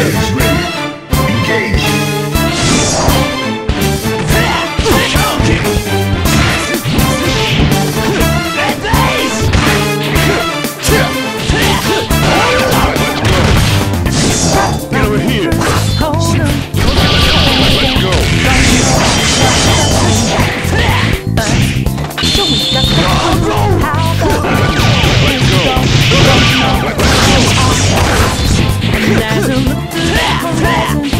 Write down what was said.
Savage horizon, horizon.